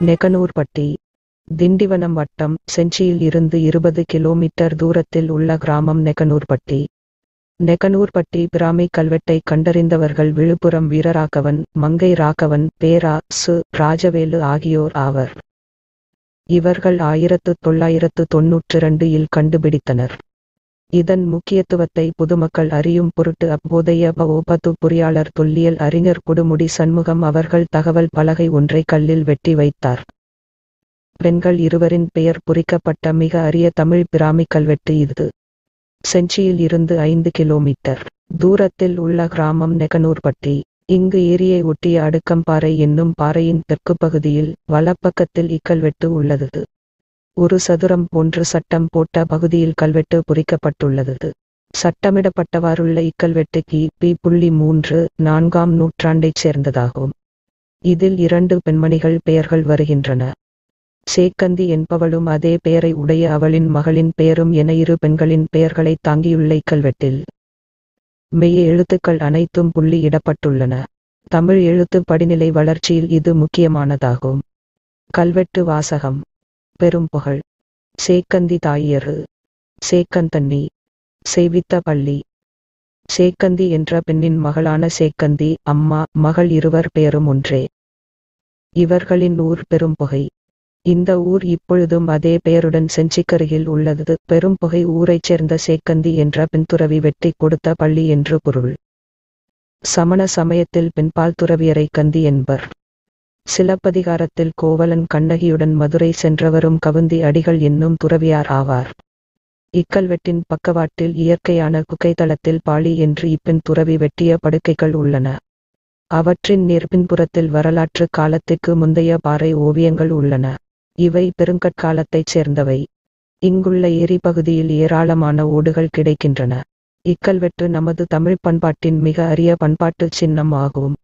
நெகனூர்பட்டி திண்டிவனம் வட்டம் செஞ்சியில் இருந்து இருபது கிலோமீட்டர் தூரத்தில் உள்ள கிராமம் நெகனூர்பட்டி நெகனூர்பட்டி பிராமி கல்வெட்டை கண்டறிந்தவர்கள் விழுப்புரம் வீரராகவன் மங்கை ராகவன் பேரா சு ராஜவேலு ஆகியோர் ஆவர். இவர்கள் ஆயிரத்து தொள்ளாயிரத்து தொன்னூற்றி இரண்டு இல் கண்டுபிடித்தனர். இதன் முக்கியத்துவத்தை பொதுமக்கள் அறியும் பொருட்டு அப்போதைய பஓபத்து பொறியாளர் தொல்லியல் அறிஞர் கொடுமுடி சண்முகம் அவர்கள் தகவல் பலகை ஒன்றை கல்லில் வெட்டி வைத்தார். பெண்கள் இருவரின் பெயர் பொறிக்கப்பட்ட மிக அரிய தமிழ் பிராமி கல்வெட்டு இது. செஞ்சியில் இருந்து ஐந்து கிலோமீட்டர் தூரத்தில் உள்ள கிராமம் நெகனூர்பட்டி. இங்கு ஏரியை ஒட்டிய அடுக்கம்பாறை என்னும் பாறையின் தெற்கு பகுதியில் வலப்பக்கத்தில் இக்கல்வெட்டு உள்ளது. ஒரு சதுரம் போன்று சட்டம் போட்ட பகுதியில் கல்வெட்டு பொறிக்கப்பட்டுள்ளது. சட்டமிடப்பட்டவாறுள்ள இக்கல்வெட்டு கி. பி. புள்ளி மூன்று நான்காம் நூற்றாண்டைச் சேர்ந்ததாகும். இதில் இரண்டு பெண்மணிகள் பெயர்கள் வருகின்றன. சேக்கந்தி என்பவளும் அதே பெயரை உடைய அவளின் மகளின் பெயரும் என இரு பெண்களின் பெயர்களைத் தாங்கியுள்ள இக்கல்வெட்டில் மெய்ய எழுத்துக்கள் அனைத்தும் புள்ளி இடப்பட்டுள்ளன. தமிழ் எழுத்து படிநிலை வளர்ச்சியில் இது முக்கியமானதாகும். கல்வெட்டு வாசகம். பெரும் புகழ். சேக்கந்தி தாயரு சேக்கந்தண்ணி செய்வித்த பள்ளி. சேக்கந்தி என்ற பெண்ணின் மகளான சேக்கந்தி அம்மா மகள் இருவர் பெயரும் ஒன்றே. இவர்களின் ஊர் பெரும்புகை இந்த ஊர் இப்பொழுதும் அதே பெயருடன் செஞ்சிக்கருகில் உள்ளது. பெரும்புகை ஊரைச் சேர்ந்த சேக்கந்தி என்ற பெண்துறவி வெட்டி கொடுத்த பள்ளி என்று பொருள். சமண சமயத்தில் பின்பால் துறவியரை கந்தி என்பர். சிலப்பதிகாரத்தில் கோவலன் கண்ணகியுடன் மதுரை சென்றவரும் கவுந்தி அடிகள் என்னும் துறவியார் ஆவார். இக்கல்வெட்டின் பக்கவாட்டில் இயற்கையான குகைத்தளத்தில் பாளி என்று இப்பெண் துறவி வெட்டிய படுக்கைகள் உள்ளன. அவற்றின் நேர்பின்புறத்தில் வரலாற்று காலத்திற்கு முந்தைய பாறை ஓவியங்கள் உள்ளன. இவை பெருங்கற்காலத்தைச் சேர்ந்தவை. இங்குள்ள ஏரி பகுதியில் ஏராளமான ஓடுகள் கிடைக்கின்றன. இக்கல்வெட்டு நமது தமிழ் பண்பாட்டின் மிக அரிய பண்பாட்டுச் சின்னம் ஆகும்.